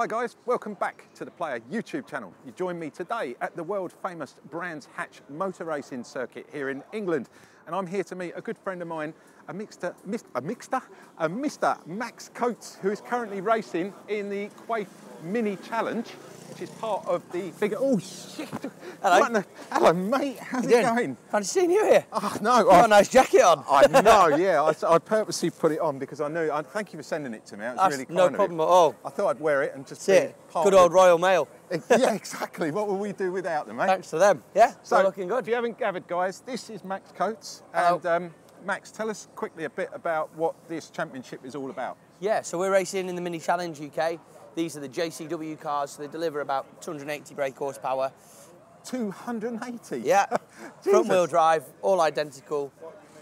Hi guys, welcome back to the Player YouTube channel. You join me today at the world famous Brands Hatch motor racing circuit here in England. And I'm here to meet a good friend of mine, a mixter, a mixter, a Mr. Max Coates, who is currently racing in the Quaife Mini Challenge which is part of the bigger. Oh shit! Hello. Hello, mate. How's it going? Fancy seeing you here. Oh no! You got a nice jacket on. I know. Yeah, I, I, purposely put it on because I knew. I, thank you for sending it to me. It was That's really kind no of problem you. at all. I thought I'd wear it and just That's be it. part Good old Royal Mail. yeah, exactly. What will we do without them, mate? Thanks to them. Yeah. So, looking good. if you haven't gathered, guys, this is Max Coates, and um, Max, tell us quickly a bit about what this championship is all about. Yeah. So we're racing in the Mini Challenge UK. These are the JCW cars. So they deliver about 280 brake horsepower. 280. Yeah. Front wheel drive, all identical.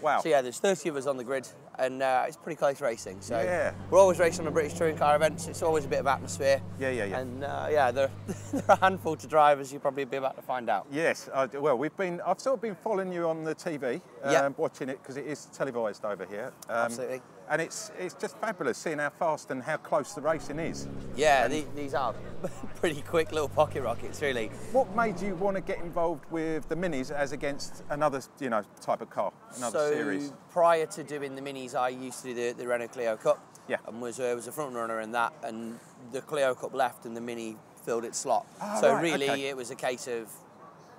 Wow. So yeah, there's 30 of us on the grid, and uh, it's pretty close racing. So Yeah. we're always racing on the British touring car events. It's always a bit of atmosphere. Yeah, yeah, yeah. And uh, yeah, they're, they're a handful to drive, as you probably be about to find out. Yes, I, well, we've been. I've sort of been following you on the TV, um, Yeah. watching it because it is televised over here. Um, Absolutely. And it's it's just fabulous seeing how fast and how close the racing is. Yeah, the, these are pretty quick little pocket rockets, really. What made you want to get involved with the minis as against another, you know, type of car, another so series? prior to doing the minis, I used to do the, the Renault Clio Cup. Yeah. And was uh, was a front runner in that, and the Clio Cup left, and the Mini filled its slot. Ah, so right, really, okay. it was a case of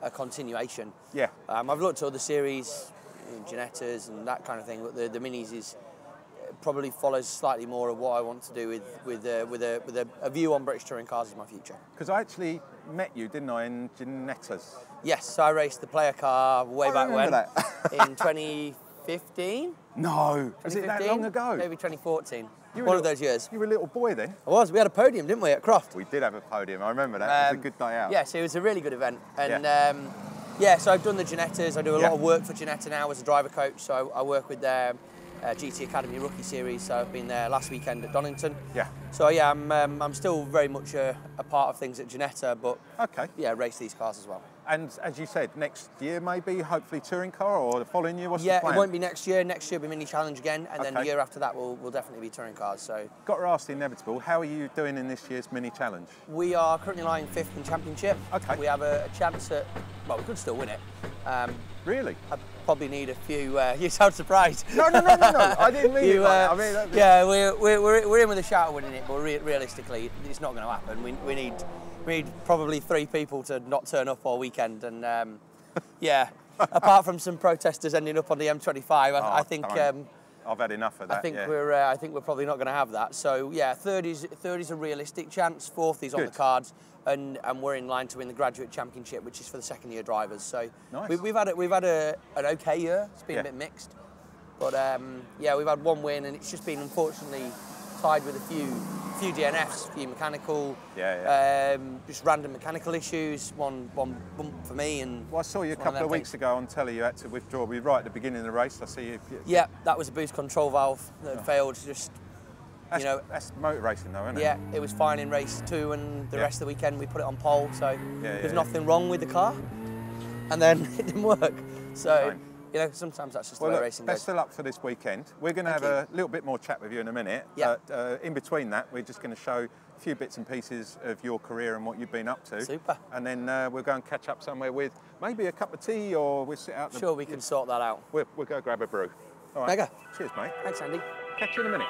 a continuation. Yeah. Um, I've looked at other series, Ginettas and that kind of thing, but the, the Minis is probably follows slightly more of what I want to do with with uh, with a with a, a view on British touring cars as my future. Because I actually met you, didn't I, in Ginettas? Yes, so I raced the player car way I back when in 2015. No, was it that 2015? long ago? Maybe 2014. You One a of those years. You were a little boy then. I was. We had a podium, didn't we, at Croft? We did have a podium. I remember that. it was Um, a good day out. Yeah, so it was a really good event. And Yeah. um, yeah, so I've done the Ginettas. I do a Yeah. lot of work for Ginetta now as a driver coach. So I, I work with their uh, GT Academy Rookie Series. So I've been there last weekend at Donington. Yeah. So yeah, I'm, um, I'm still very much a, a part of things at Ginetta, but Okay. yeah, race these cars as well. And as you said, next year maybe, hopefully touring car, or the following year. What's yeah, the plan? it won't be next year. Next year will be Mini Challenge again, and then the year after that will will definitely be touring cars. So Got to ask the inevitable. How are you doing in this year's mini challenge? We are currently lying fifth in championship. Okay. We have a, a chance at, well, we could still win it. Um, Really? I probably need a few. Uh, you sound surprised. No, no, no, no, no. I didn't mean it like that. uh, I mean, that- yeah, we're, we're, we're, we're in with a shout of winning it, but re- realistically, it's not going to happen. We, we need we need probably three people to not turn up all weekend, and um, yeah, apart from some protesters ending up on the M25, I, Oh, I think. I've had enough of that. I think yeah. we're uh, I think we're probably not going to have that. So yeah, third is third is a realistic chance. Fourth is on the cards, and and we're in line to win the graduate championship, which is for the second year drivers. So Nice. we, we've had a, we've had a, an okay year. It's been Yeah. a bit mixed, but um, yeah, we've had one win, and it's just been unfortunately tied with a few few DNFs, a few mechanical, Yeah, Um, just random mechanical issues. One one bump for me, and Well, I saw you a couple them of weeks things. ago on telly. You had to withdraw. We were right at the beginning of the race. I see you. Yeah, that was a boost control valve that had failed. Just That's, you know, that's motor racing, though, isn't it? Yeah, it was fine in race two, and the Yeah. rest of the weekend we put it on pole. So yeah, there's yeah. nothing wrong with the car, and then it didn't work. So Fine. You know, sometimes that's just Well, the way look, racing best goes. of luck for this weekend. We're going to have Thank a little bit more chat with you in a minute. Yeah. But uh, in between that, we're just going to show a few bits and pieces of your career and what you've been up to. Super. And then uh, we'll go and catch up somewhere with maybe a cup of tea or we'll sit out. The, Sure, we can sort that out. We'll, we'll go grab a brew. All right. Mega. Cheers, mate. Thanks, Andy. Catch you in a minute.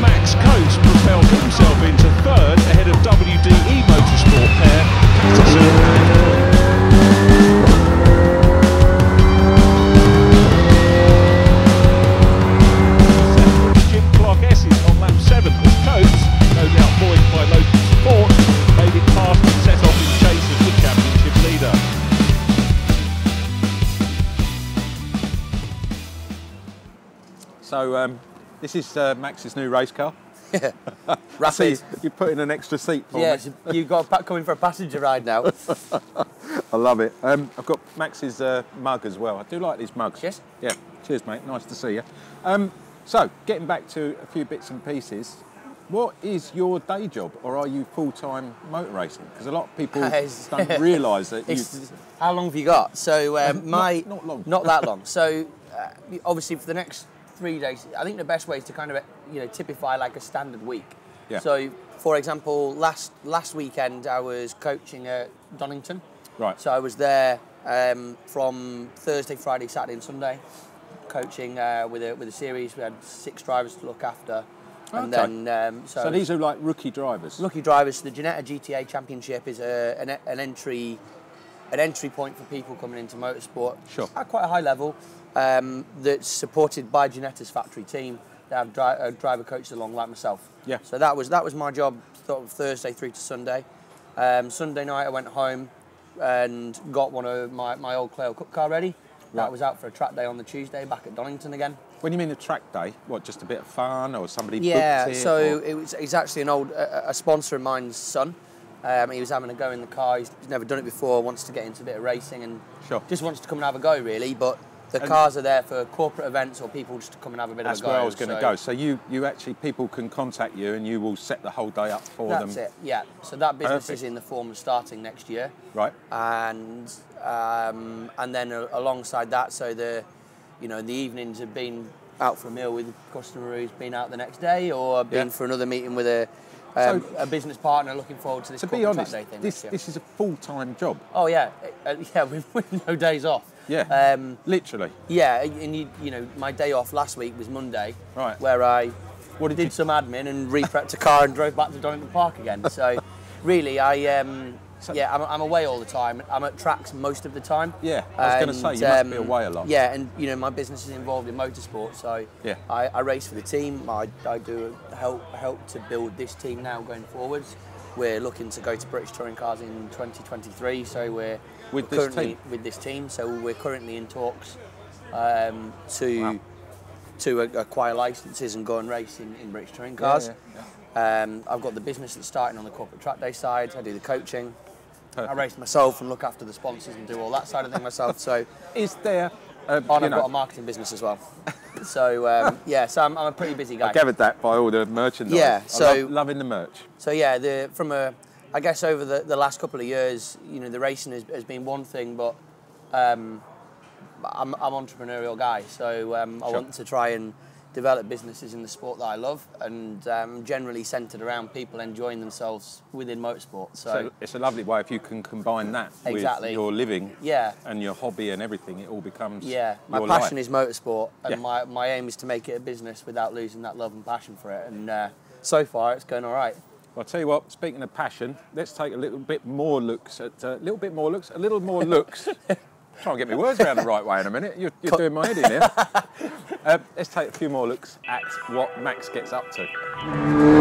Max Coates propelled himself into third ahead of WDE Motorsport pair Patterson. Jim Clark on lap 7 as Coates, no doubt buoyed by local support, made it past and set off in chase of the championship leader. So um, this is uh, Max's new race car. I Rapid. see you put in an extra seat for Yeah, me. you've got a coming for a passenger ride now. I love it. Um, I've got Max's uh, mug as well. I do like these mugs. Cheers. Yeah. Cheers, mate. Nice to see you. Um, so, getting back to a few bits and pieces, what is your day job, or are you full-time motor racing? Because a lot of people don't realise that you. How long have you got? So um, Um, my not- not long. not that long. So uh, obviously for the next three days. I think the best way is to kind of you know typify like a standard week. Yeah. So, for example, last last weekend I was coaching at Donington. Right. So I was there um, from Thursday, Friday, Saturday, and Sunday, coaching uh, with a with a series. We had six drivers to look after, and Okay. then um, so, So these are like rookie drivers. Rookie drivers. The Ginetta GTA Championship is a, an, an entry an entry point for people coming into motorsport Sure. at quite a high level. Um, that's supported by Ginetta's factory team. Have dri- uh, driver coaches along like myself. Yeah. So that was that was my job sort of Thursday through to Sunday. Um, Sunday night I went home and got one of my, my old Clio Cup car ready. Right. That was out for a track day on the Tuesday back at Donington again. When you mean a track day, what? Just a bit of fun, or somebody Yeah, booked it? so or- it was, he's actually an old a, a sponsor of mine's son. Um, he was having a go in the car. He's, he's never done it before. Wants to get into a bit of racing and Sure. just wants to come and have a go really. But the And- cars are there for corporate events or people just to come and have a bit of a go. That's where I was going to so go. So you, you actually, people can contact you and you will set the whole day up for That's them. it. Yeah. So that business Perfect. is in the form of starting next year. Right. and um, and then a- alongside that, so the you know the evenings have been out for a meal with a customer who's been out the next day, or been Yeah. for another meeting with a um, So- a business partner looking forward to this To be honest, day thing. this, this is a full-time job. oh yeah, uh, yeah, with no days off. Yeah. Um, Literally. yeah, and you, you know, my day off last week was Monday, Right. where I What did did some admin and reprepped a car and drove back to Donington Park again. So, really, I um, So- yeah, I'm, I'm away all the time. I'm at tracks most of the time. Yeah, I was gonna say, you must be um, away a lot. Yeah, and you know, my business is involved in motorsport, so Yeah. I, I race for the team. I, I do help help to build this team now going forwards. We're looking to go to British Touring Cars in 2023, so we're With we're this currently team? with this team. So we're currently in talks um, to Wow. to acquire licenses and go and race in, in British touring cars. yeah, Um, I've got the business that's starting on the corporate track day side. I do the coaching. I race myself and look after the sponsors and do all that side of things myself. So, Is there, uh, oh, I've know, got a marketing business as well. so um, yeah, so I'm, I'm a pretty busy guy. I gathered that by all the merchandise. Yeah, I so- love, loving the merch. So yeah, the from a, I guess over the, the last couple of years, you know, the racing has, has been one thing, but um, I'm I'm an entrepreneurial guy, so um, I Sure. want to try and develop businesses in the sport that I love, and um, generally centered around people enjoying themselves within motorsport. So, So it's a lovely way if you can combine that Exactly. with your living yeah, and your hobby and everything. It all becomes yeah, my passion life. is motorsport, and Yeah. my my aim is to make it a business without losing that love and passion for it. And uh, so far, it's going all right. Well, I'll tell you what. Speaking of passion, let's take a little bit more looks at a little bit more looks, a little more looks. Try and get my words around the right way in a minute. You're, you're doing my head in here. uh, let's take a few more looks at what Max gets up to.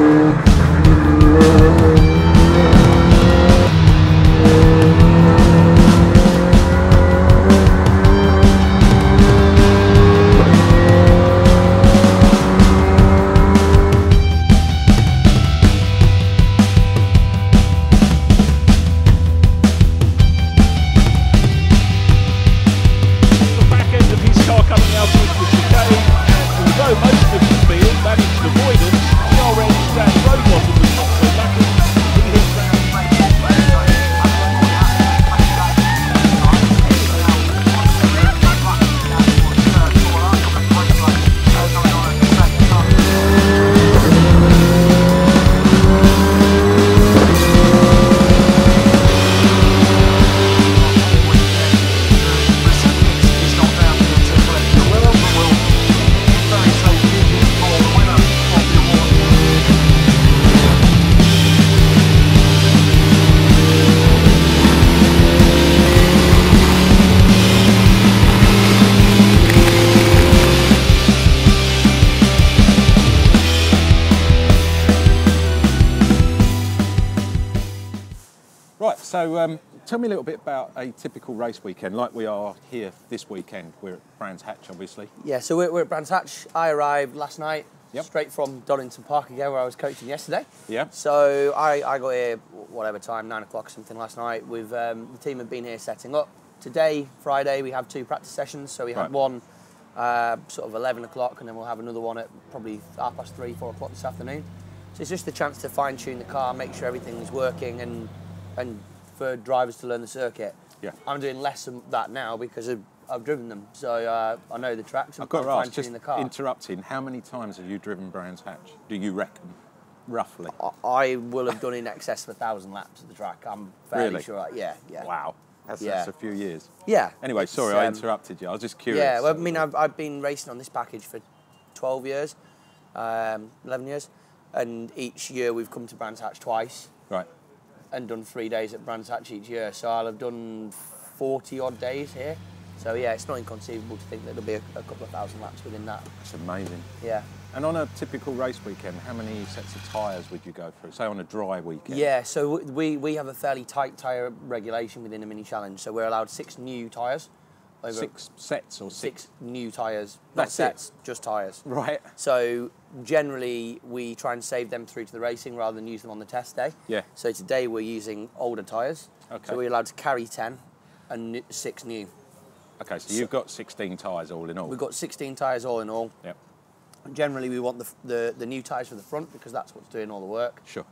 Right. So um, tell me a little bit about a typical race weekend, like we are here this weekend. We're at Brands Hatch, obviously. Yeah, so we're, we're at Brands Hatch. I arrived last night, Yep. straight from Donington Park again, where I was coaching yesterday. Yeah. So I, I got here whatever time, nine o'clock or something last night. With um, the team have been here setting up. Today, Friday, we have two practice sessions. So we Right. had one uh, sort of eleven o'clock, and then we'll have another one at probably half past three, four o'clock this afternoon. So it's just a chance to fine tune the car, make sure everything's working, and and for drivers to learn the circuit. Yeah. I'm doing less of that now because of I've driven them, so uh, I know the tracks. I've got to ask, just the car. interrupting, how many times have you driven Brands Hatch? Do you reckon, roughly? I- I will have done in excess of a thousand laps of the track. I'm fairly Really? sure. Yeah, yeah. Wow, that's, Yeah. that's a few years. Yeah. Anyway, sorry, I um, interrupted you. I was just curious. Yeah, well, I mean, I've, I've been racing on this package for 12 years, um, 11 years, and each year we've come to Brands Hatch twice. And done three days at Brands Hatch each year. So I'll have done 40 odd days here. So yeah, it's not inconceivable to think that there'll be a, a couple of thousand laps within that. That's amazing. Yeah. And on a typical race weekend, how many sets of tyres would you go through? Say on a dry weekend. Yeah, so we, we have a fairly tight tyre regulation within the mini challenge. So we're allowed six new tyres. Over Six sets or six. six new tyres. Not That's it? sets, just tyres. Right. So generally, we try and save them through to the racing rather than use them on the test day. Yeah. So today we're using older tyres. Okay. So we're allowed to carry 10 and six new. Okay, so you've got 16 tyres all in all. We've got 16 tyres all in all. Yep. Generally, we want the, the, the new tyres for the front because that's what's doing all the work. Sure.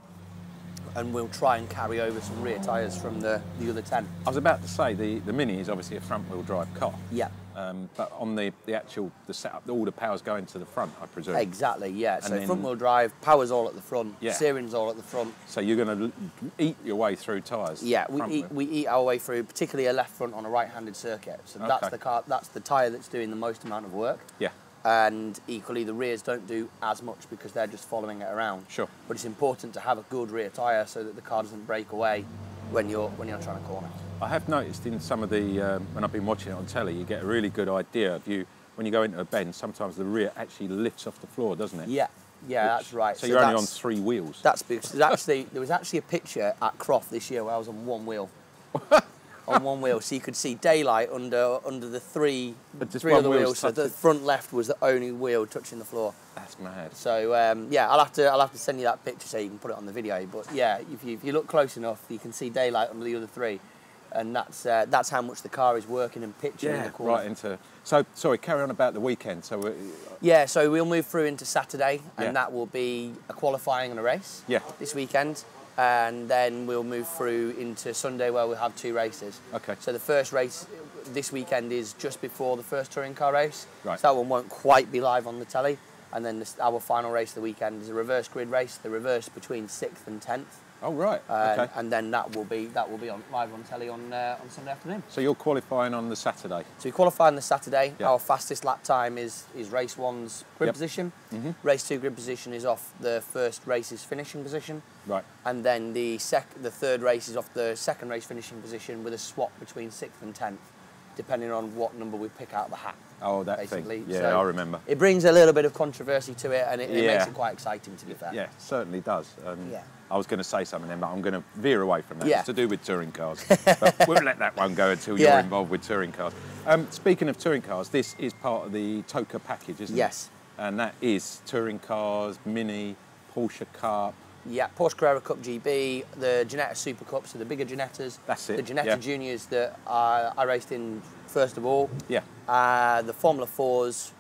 And we'll try and carry over some rear tyres from the, the other 10. I was about to say the, the Mini is obviously a front wheel drive car. Yeah. Um, but on the, the actual the setup, all the power's going to the front, I presume. Exactly, yeah. So then- front wheel drive, power's all at the front, Yeah. steering's all at the front. So you're going to eat your way through tyres. Yeah, we eat, we eat our way through, particularly a left front on a right-handed circuit. So that's the car, that's the tyre that's doing the most amount of work. Yeah. And equally, the rears don't do as much because they're just following it around. Sure. But it's important to have a good rear tyre so that the car doesn't break away when you're when you're trying to corner. I have noticed in some of the um, when I've been watching it on telly, you get a really good idea of you when you go into a bend. Sometimes the rear actually lifts off the floor, doesn't it? Yeah, yeah, Which- that's right. So, you're only on three wheels. That's because there's actually there was actually a picture at Croft this year where I was on one wheel. on one wheel, so you could see daylight under under the three three other wheel's. So the front left was the only wheel touching the floor. That's mad. So um, yeah, I'll have to I'll have to send you that picture so you can put it on the video. But yeah, if you, if you look close enough, you can see daylight under the other three, and that's uh, that's how much the car is working and pitching in the Yeah, corner. right into. So sorry, carry on about the weekend. So uh, Yeah, so we'll move through into Saturday, and Yeah. that will be a qualifying and a race. Yeah. This weekend, and then we'll move through into Sunday where we'll have two races. Okay. So the first race this weekend is just before the first touring car race. Right. So that one won't quite be live on the telly. And then this, our final race of the weekend is a reverse grid race, the reverse between sixth and tenth. Oh right, And, okay. and then that will be that will be on live on telly on uh, on Sunday afternoon. So you're qualifying on the Saturday. So we qualify on the Saturday. Yeah. Our fastest lap time is is race one's grid Yep. position. Mm-hmm. Race two grid position is off the first race's finishing position, Right. and then the sec the third race is off the second race finishing position with a swap between sixth and tenth, depending on what number we pick out of the hat. Oh, that basically. thing. Yeah, So I remember. It brings a little bit of controversy to it, and it, it makes it quite exciting. To be fair. Yeah, certainly does. Um, Yeah. I was going to say something then, but I'm going to veer away from that. Yeah. It's to do with touring cars. but we'll let that one go until you're involved with touring cars. Um, speaking of touring cars, this is part of the TOCA package, isn't Yes. it? Yes. And that is touring cars, Mini, Porsche Cup. Yeah, Porsche Carrera Cup GB, the Ginetta Super Cup, so the bigger Ginettas. That's it, The Ginetta yeah. Juniors that I, I raced in first of all. Yeah. Uh, the Formula Fours,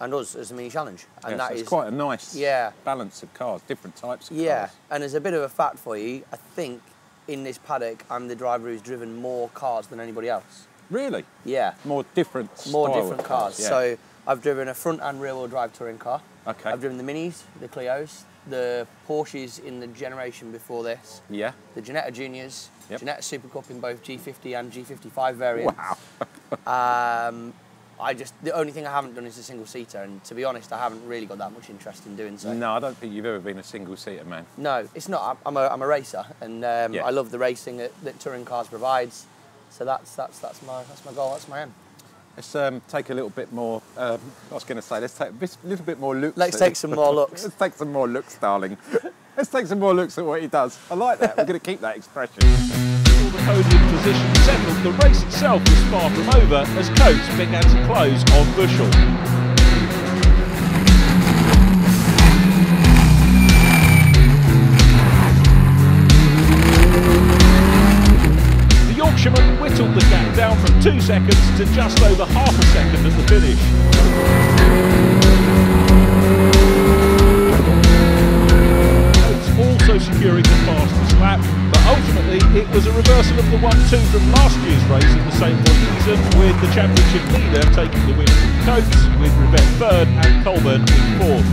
and us as a mini challenge. And yeah, that so is quite a nice Yeah. balance of cars, different types of yeah. cars. Yeah, and as a bit of a fact for you, I think in this paddock I'm the driver who's driven more cars than anybody else. Really? Yeah. More different More different cars. yeah. So I've driven a front and rear wheel drive touring car. Okay. I've driven the Minis, the Clios, the Porsches in the generation before this. yeah. the Ginetta Juniors, Yep. Ginetta Super Cup in both G50 and G55 variants. Wow. Um, I just the only thing I haven't done is a single seater, and to be honest, I haven't really got that much interest in doing so. No, I don't think you've ever been a single seater man. No, it's not. I'm a, I'm a racer, and um, Yeah. I love the racing that, that touring cars provides. So that's that's that's my that's my goal. That's my aim. Let's um, take a little bit more. Um, I was going to say, let's take a little bit more looks. Let's take some more looks. let's take some more looks, darling. let's take some more looks at what he does. I like that. We're going to keep that expression. All the podium position settled, the race itself was far from over as Coates began to close on Bushell. Seconds to just over half a second at the finish. Coates also securing the fastest lap, but ultimately it was a reversal of the 1-2 from last year's race in the same season, with the championship leader taking the win from Coates, with Rivet third and Colburn in fourth.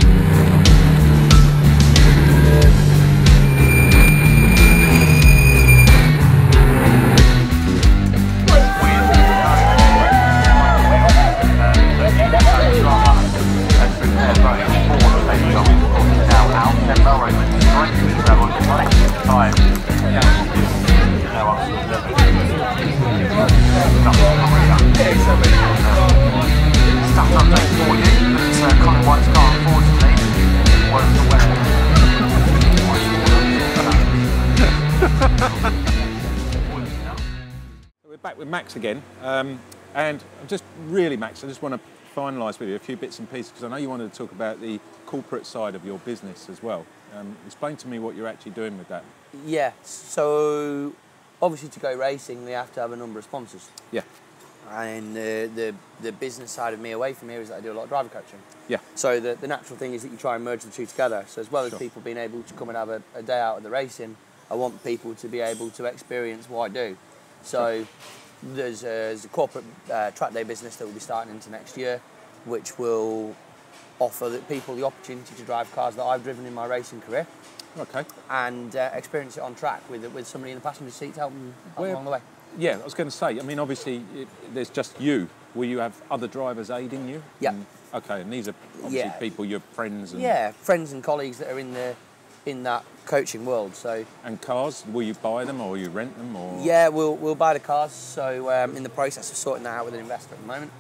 With Max again, um, and I'm just really, Max, I just want to finalise with you a few bits and pieces because I know you wanted to talk about the corporate side of your business as well. Um, explain to me what you're actually doing with that. Yeah, so obviously to go racing, we have to have a number of sponsors. Yeah, And uh, the, the business side of me away from here is that I do a lot of driver coaching. yeah, So the, the natural thing is that you try and merge the two together. So as well as people being able to come and have a, a day out of the racing, I want people to be able to experience what I do. So there's, a, there's a corporate uh, track day business that will be starting into next year, which will offer the people the opportunity to drive cars that I've driven in my racing career okay. and uh, experience it on track with with somebody in the passenger seat to help them help them Where- along the way. Yeah, I was going to say, I mean, obviously, it, there's just you. Will you have other drivers aiding you? Yeah. And- okay, and these are obviously Yeah. people, your friends and, Yeah, friends and colleagues that are in the in that coaching world. So and cars. Will you buy them or you rent them or? Yeah, we'll, we'll buy the cars. So um, in the process of sorting that out with an investor at the moment.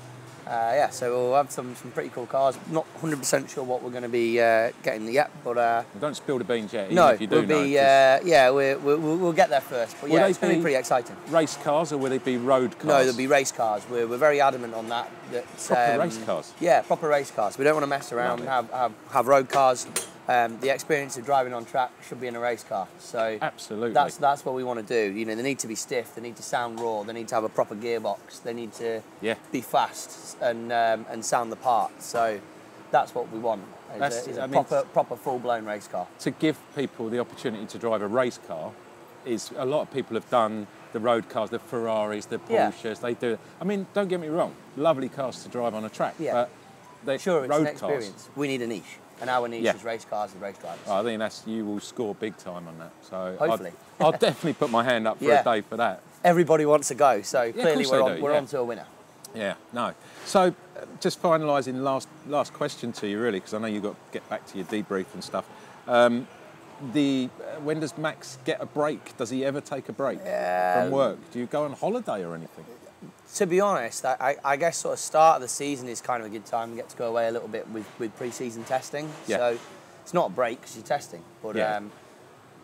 Uh, yeah, so we'll have some, some pretty cool cars. Not 100% sure what we're going to be uh, getting yet, but uh, Don't spill the beans yet, even no, if you do we'll know. uh, yeah, we're, we'll, we'll we'll get there first. But Will yeah, they it's going to be- be pretty exciting. race cars or will they be road cars? No, there'll be race cars. We're, we're very adamant on that. that Proper um, race cars? Yeah, proper race cars. We don't want to mess around and have, have, have road cars. Um, the experience of driving on track should be in a race car. So Absolutely. that's that's what we want to do. You know, they need to be stiff. They need to sound raw. They need to have a proper gearbox. They need to Yeah. be fast and um, and sound the part. So that's what we want. Is That's- a, is a I mean, proper proper full blown race car. to give people the opportunity to drive a race car is a lot of people have done the road cars, the Ferraris, the Yeah. Porsches. They do. I mean, don't get me wrong, lovely cars to drive on a track, Yeah. but they Sure, it's road an cars. We need a niche, and our niche Yeah. is race cars and race drivers. I think that's you will score big time on that. So Hopefully. I'll, I'll definitely put my hand up for Yeah. a day for that. Everybody wants to go, so clearly we're on do, we're yeah. on to a winner. Yeah, no. So, uh, just finalising last last question to you, really, because I know you've got to get back to your debrief and stuff. Um, the uh, when does Max get a break? Does he ever take a break from work? Do you go on holiday or anything? To be honest, I, I, guess sort of start of the season is kind of a good time to get to go away a little bit with, with pre-season testing. Yeah. So it's not a break because you're testing, but Yeah. um,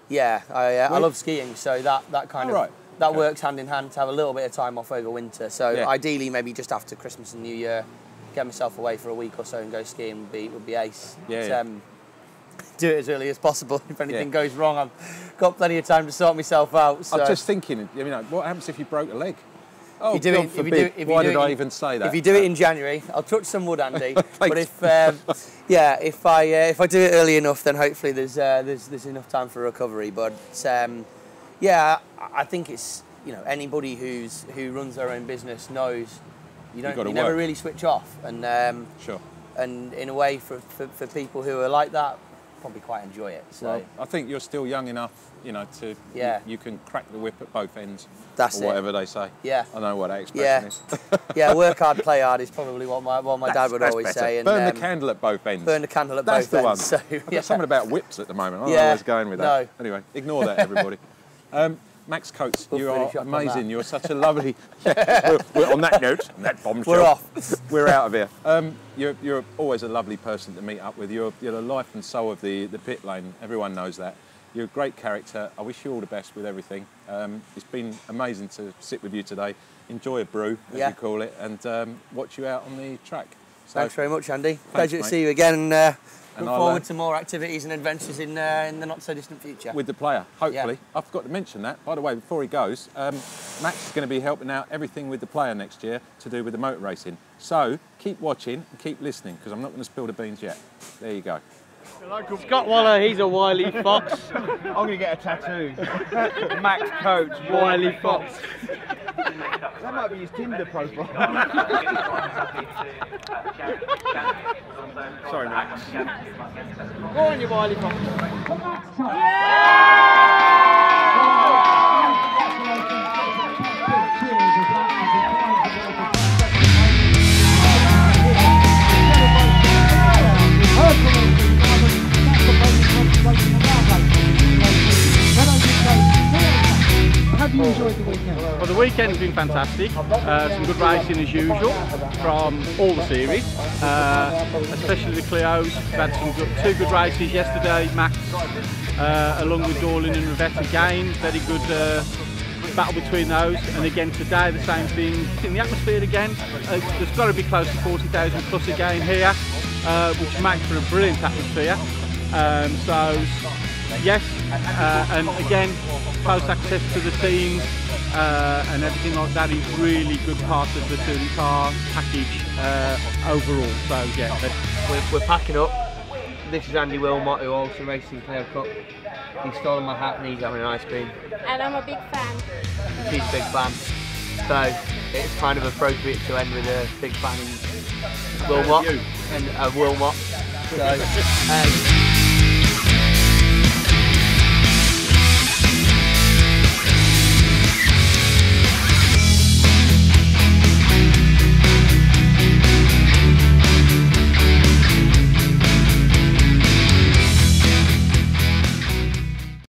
yeah, I, uh, I love skiing, so that, that kind of right. that Okay. works hand in hand to have a little bit of time off over winter. So Yeah. ideally, maybe just after Christmas and New Year, get myself away for a week or so and go skiing would be would be ace. Yeah, But, yeah. Um, do it as early as possible. If anything Yeah. goes wrong, I've got plenty of time to sort myself out. So. I'm just thinking, you know, what happens if you broke a leg? Oh, you do it, if you do, if you Why do did it I even say that? If you do it in January, I'll touch some wood, Andy. but if um, yeah, if I uh, if I do it early enough, then hopefully there's uh, there's there's enough time for recovery. But um, yeah, I think it's you know anybody who's who runs their own business knows you don't you never really switch off, and um, Sure. and in a way for, for, for people who are like that, probably quite enjoy it. So Well, I think you're still young enough, you know, to Yeah. you, you can crack the whip at both ends. That's or it. whatever they say. Yeah. I know what that yeah, is. yeah, work hard, play hard is probably what my what my dad would always better. say. And, Burn um, the candle at both ends. burn the candle at That's both the one. ends. So, I've yeah. got something about whips at the moment. I don't know where I was going with that. No. Anyway, ignore that, everybody. um, Max Coates, We'll you are amazing. You're such a lovely. We're, we're on that note, on that bombshell. We're off. we're out of here. Um, you're, you're always a lovely person to meet up with. You're, you're the life and soul of the, the pit lane. Everyone knows that. You're a great character. I wish you all the best with everything. Um, it's been amazing to sit with you today, enjoy a brew, as Yeah. you call it, and um, watch you out on the track. So, Thanks very much, Andy. Pleasure mate. to see you again, and And look I'll, forward uh, to more activities and adventures in uh, in the not so distant future. with the player, hopefully. I forgot to mention that. By the way, before he goes, um, Max is going to be helping out everything with the player next year to do with the motor racing. So keep watching and keep listening because I'm not going to spill the beans yet. There you go. Scott Waller, he's a wily fox. I'm going to get a tattoo. Max Coach, wily fox. that might be his Tinder profile. Sorry, Max. Go on, you wily fox. Have Well, the weekend's been fantastic. Uh, some good racing as usual from all the series, uh, especially the Clios. We've had some good, two good races yesterday. Max, uh, along with Dorling and Rivette again, very good uh, battle between those. And again today, the same thing. In the atmosphere again. Uh, there's got to be close to 40,000 plus again here, uh, which makes for a brilliant atmosphere. Um, so yes, uh, and again, close access to the teams uh, and everything like that is really good part of the touring car package uh, overall. So yeah, but we're, we're packing up. This is Andy Wilmot, who also races in Player Cup. He's stolen my hat and he's having an ice cream. and I'm a big fan. He's a big fan. So it's kind of appropriate to end with a big fan in Wilmot and uh, Wilmot. So um,